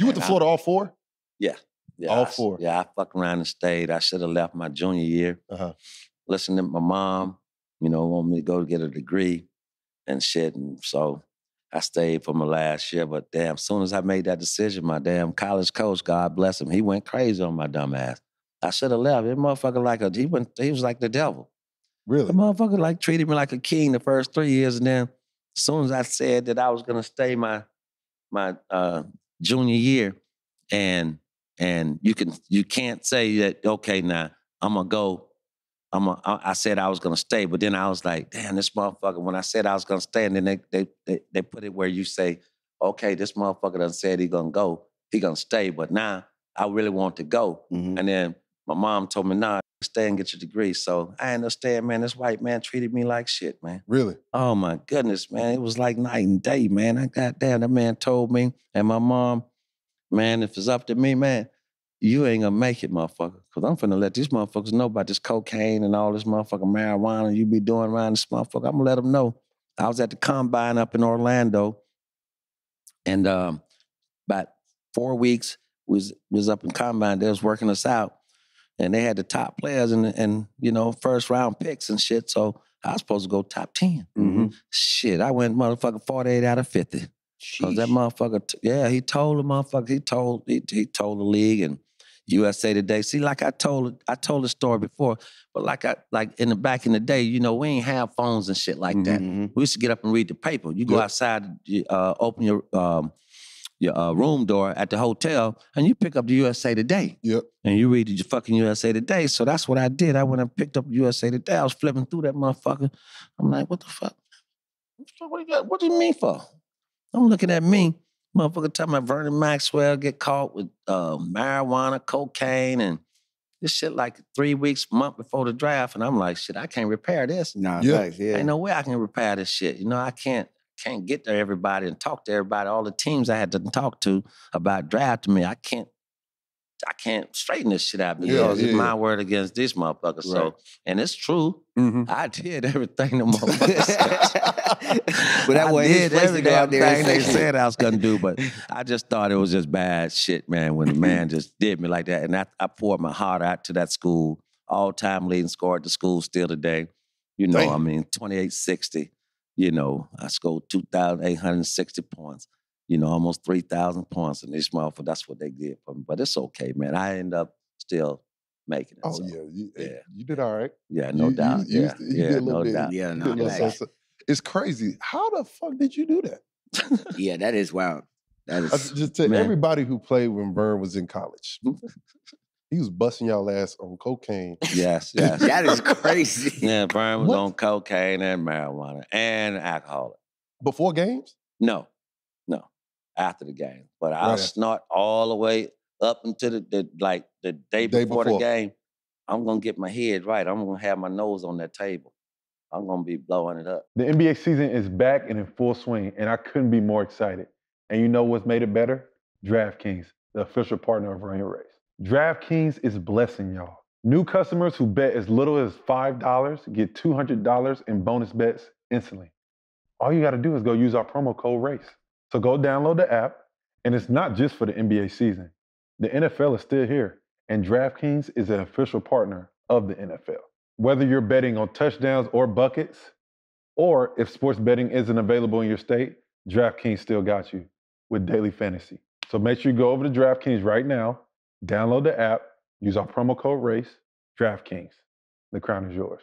You went to Florida all four? Yeah, All I four. Yeah, I fucked around and stayed. I should have left my junior year. Uh-huh. Listened to my mom, you know, want me to go get a degree and shit. And so I stayed for my last year. But damn, as soon as I made that decision, my damn college coach, God bless him, he went crazy on my dumb ass. I should have left. That motherfucker like a he went he was like the devil. Really? The motherfucker like treated me like a king the first three years, and then as soon as I said that I was gonna stay my my uh, junior year, and and you can you can't say that okay now I'm gonna go. I'm a, I I said I was gonna stay, but then I was like, damn, this motherfucker. When I said I was gonna stay, and then they they they, they put it where you say, okay, this motherfucker done said he gonna go, he gonna stay, but now I really want to go. Mhm. And then my mom told me, nah, stay and get your degree. So I ended up staying, man. This white man treated me like shit, man. Really? Oh my goodness, man. It was like night and day, man. I got damn, that man told me, and my mom, man, if it's up to me, man, you ain't gonna make it, motherfucker. Cause I'm finna let these motherfuckers know about this cocaine and all this motherfucking marijuana you be doing around this motherfucker. I'm gonna let them know. I was at the combine up in Orlando, and um, about four weeks was was up in combine. They was working us out, and they had the top players and and you know first round picks and shit. So I was supposed to go top 10 Mhm. Shit, I went motherfucking forty eight out of fifty. Cause that motherfucker, t- yeah, he told the motherfucker, he told he, he told the league and USA Today. See, like I told I told the story before, but like I like in the back in the day, you know, we ain't have phones and shit like that. Mhm. We used to get up and read the paper. You go Yep. outside, uh, open your um, your uh, room door at the hotel, and you pick up the USA Today. Yep. And you read the fucking USA Today. So that's what I did. I went and picked up USA Today. I was flipping through that motherfucker. I'm like, what the fuck? What the fuck- What, you got, what do you mean for? I'm looking at me. Motherfucker talking about Vernon Maxwell get caught with uh, marijuana, cocaine, and this shit like three weeks, month before the draft. And I'm like, shit, I can't repair this. Nah, Yeah. facts, yeah. Ain't no way I can repair this shit. You know, I can't can't get to everybody and talk to everybody. All the teams I had to talk to about drafting me, I can't. I can't straighten this shit out because yeah, it's my yeah. word against this motherfucker. Right. So, and it's true. Mhm. I did everything the motherfucker said. But that I wasn't his place to go out there and they said I was gonna do, but I just thought it was just bad shit, man. When the man just did me like that, and I, I poured my heart out to that school, all time leading scorer at the school still today. You know, I mean, twenty eight sixty. You know, I scored two thousand eight hundred sixty points. You know, almost three thousand points, in this motherfucker. That's what they did for me. But it's okay, man. I end up still making it. Oh so, yeah, you, eh, yeah. you did all right. yeah, no You- doubt. you- yeah, you did a yeah, no bit. doubt. Yeah, no, did a little facts. something. It's crazy. How the fuck did you do that? yeah, that is wild. That I just tell Man. everybody who played when Vern was in college, he was busting y'all ass on cocaine. Yes, yes. that is crazy. Yeah, Brian was What? on cocaine and marijuana and alcohol. Before games? No, no, after the game. But I'll Right snort all the way up until the, the like the day Day before, before. the game. I'm gonna get my head right. I'm gonna have my nose on that table. I'm gonna be blowing it up. The NBA season is back and in full swing, and I couldn't be more excited. And you know what's made it better? DraftKings, the official partner of Rain Race. DraftKings is blessing y'all. New customers who bet as little as $5 get $200 in bonus bets instantly. All you got to do is go use our promo code RACE. So go download the app, and it's not just for the NBA season. The NFL is still here, and DraftKings is an official partner of the NFL. Whether you're betting on touchdowns or buckets, or if sports betting isn't available in your state, DraftKings still got you with daily fantasy. So make sure you go over to DraftKings right now, download the app, use our promo code RACE, DraftKings. The crown is yours.